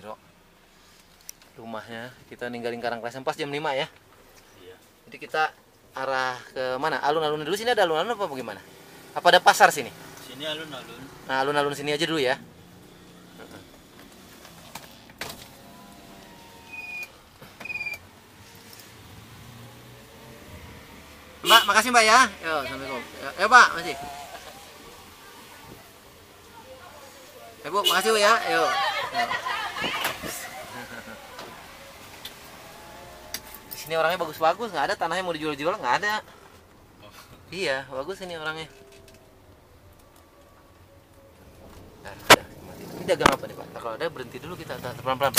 Siro rumahnya kita ninggalin Karangklesan pas jam 5 ya Iya. jadi kita arah ke mana alun-alun dulu sini ada alun-alun apa bagaimana apa ada pasar sini Sini alun-alun. nah alun-alun sini aja dulu ya Mbak, makasih Mbak ya. Yo, Assalamualaikum. Ya, ya Pak, masih. Ya Bu, makasih Bu ya. Yo. Yo. Di sini orangnya bagus-bagus, nggak ada tanahnya mau dijual-jual, nggak ada. Iya, bagus ini orangnya. Nah. Ini dagang apa nih Pak? Ntar kalau ada berhenti dulu kita, pelan-pelan.